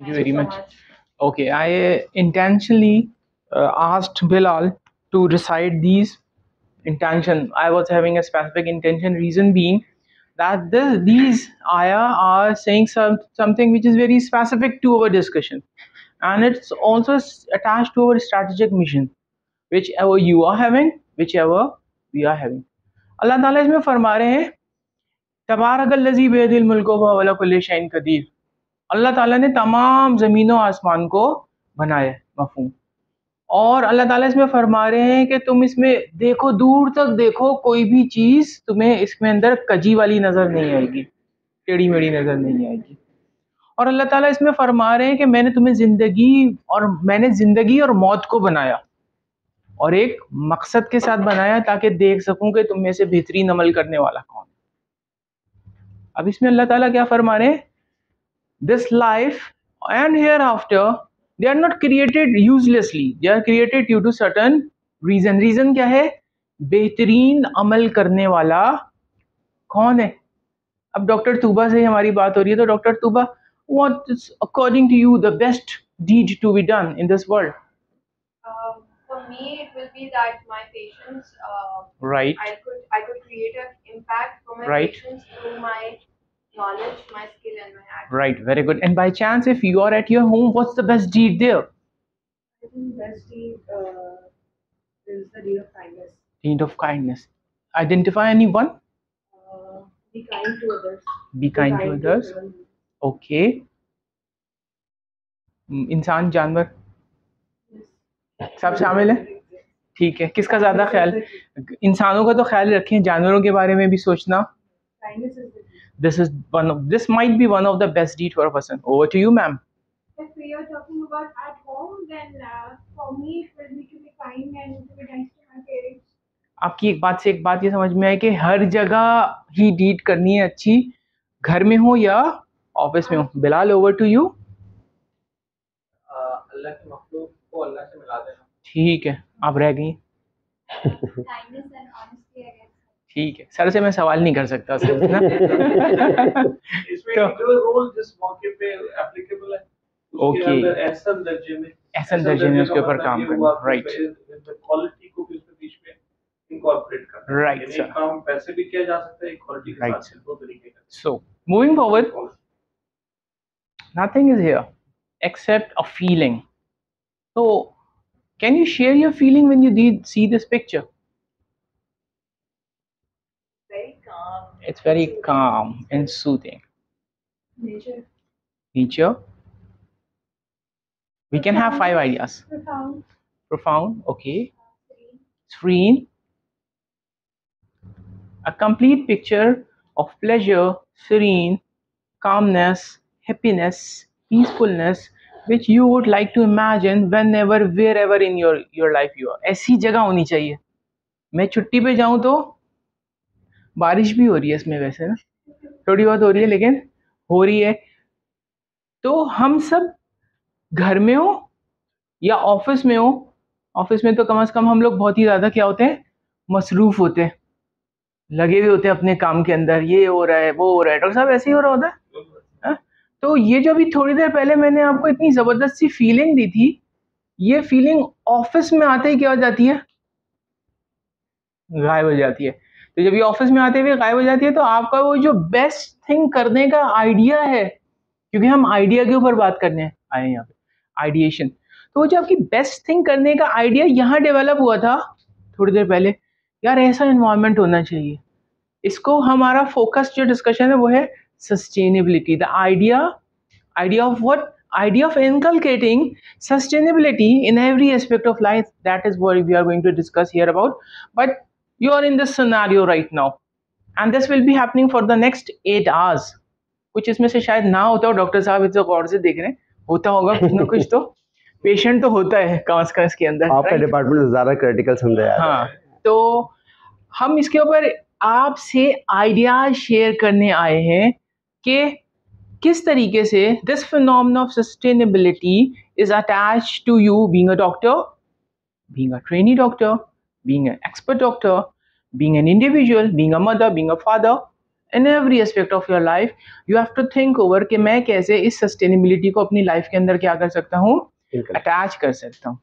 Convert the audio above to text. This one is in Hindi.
Thank you very much. Okay, I intentionally uh, asked Bilal to recite these intention. I was having a specific intention. Reason being that this, these ayah are saying some something which is very specific to our discussion, and it's also s- attached to our strategic mission, whichever you are having, whichever we are having. अल्लाह ताला इसमें फरमा रहे हैं तबारकल्लज़ी बेदिल मुल्क व वला कुल्ली शैइन कदीर अल्लाह ताला ने तमाम ज़मीन आसमान को बनाया है मफहूम। और अल्लाह ताला इसमें फरमा रहे हैं कि तुम इसमें देखो, दूर तक देखो, कोई भी चीज़ तुम्हें इसमें अंदर कजी वाली नज़र नहीं आएगी टेढ़ी मेढ़ी नज़र नहीं आएगी। और अल्लाह ताला इसमें फरमा रहे हैं कि मैंने तुम्हें ज़िंदगी और मैंने ज़िंदगी और मौत को बनाया और एक मकसद के साथ बनाया ताकि देख सकूँ कि तुम में से बेहतरीन अमल करने वाला कौन अब इसमें अल्लाह ताला क्या फरमा रहे हैं? this life and hereafter they are not created uselessly they are created due to certain reason reason क्या है बेहतरीन अमल करने वाला कौन है अब डॉक्टर तूबा से हमारी बात हो रही है तो doctor Tuba what is according to you the best deed to be done in this world Um, for me, it will be that my patients, uh, right I could I could create an impact for my Right. patients through my knowledge, my skill, and my attitude. right very good and by chance if you are at your home what's the best deed there I think best deed uh, is the deed of kindness. deed of kindness identify anyone Uh, be kind to others. be kind kind to others everyone. Okay इंसान जानवर सब शामिल है ठीक है किसका ज़्यादा ख्याल इंसानों का तो ख्याल रखें जानवरों के बारे में भी सोचना Kindness is the deed. One of this might be one of the best deed for a person over to you ma'am If we are talking about at home, then uh, for me it will be to be kind and to be nice to my parents. आपकी एक बात से एक बात ये समझ में आई कि हर जगह ही डीड करनी है अच्छी। घर में हो या ऑफ़िस में हो? Bilal over to you Allah के मखलूक को अल्लाह से मिला देना। ठीक है आप रह गई Kindness and honesty, I guess. ठीक है। सर से मैं सवाल नहीं कर सकता सर ना। इसमें तो- है एहसन दर्जे में एहसन दर्जे में उसके ऊपर काम करना, right. क्वालिटी को भी उसके बीच में करना। काम पैसे भी किया जा सकता है क्वालिटी के Right, साथ दो तरीके का। So, moving forward, nothing is here except a feeling. So, can you share your feeling when you see this picture? It's very calm and soothing. Nature. Nature. We can have five ideas. Profound. Profound, okay. Serene. A complete picture of pleasure, serene, calmness, happiness, peacefulness, which you would like to imagine whenever, wherever in your your life you are. ऐसी जगह होनी चाहिए मैं छुट्टी पे जाऊं तो बारिश भी हो रही है इसमें वैसे ना। थोड़ी बहुत हो रही है, लेकिन हो रही है। तो हम सब घर में हो या ऑफ़िस में हो, ऑफ़िस में तो कम से कम हम लोग बहुत ही ज़्यादा क्या होते हैं, मसरूफ होते हैं। लगे हुए होते हैं अपने काम के अंदर, ये हो रहा है, वो हो रहा है, डॉक्टर साहब ऐसे ही हो रहा होता है? हाँ? तो ये जो अभी थोड़ी देर पहले मैंने आपको इतनी ज़बरदस्त सी फीलिंग दी थी, ये फीलिंग ऑफ़िस में आते ही क्या हो जाती है? गायब हो जाती है। तो जब ये ऑफ़िस में आते हुए गायब हो जाती है तो आपका वो जो बेस्ट थिंग करने का आइडिया है, क्योंकि हम आइडिया के ऊपर बात करने आए हैं यहाँ पे आइडिएशन तो वो जो आपकी बेस्ट थिंग करने का आइडिया यहाँ डेवलप हुआ था, थोड़ी देर पहले, यार ऐसा इन्वायरमेंट होना चाहिए। इसको हमारा फोकस जो डिस्कशन है, वो है sustainability the idea idea of what idea of inculcating sustainability in every aspect of life. That is what we are going to discuss here about. But you are in this scenario right now. And this will be happening for the next eight hours. कुछ इसमें से शायद ना होता हो डॉक्टर साहब इसे गौर से देख रहे हैं होता होगा कुछ ना कुछ तो। पेशेंट तो होता है कांस कांस के अंदर आपका डिपार्टमेंट ज़्यादा क्रिटिकल समझा हाँ तो हम इसके ऊपर आपसे आइडिया शेयर करने आए हैं कि किस तरीके से this phenomena of sustainability is attach to you being a doctor being a trainee doctor being an expert doctor, being an individual, being a mother, being a father, in every aspect of your life you have to think over कि मैं कैसे इस सस्टेनेबिलिटी को अपनी लाइफ के अंदर क्या कर सकता हूँ? attach अटैच कर सकता हूँ।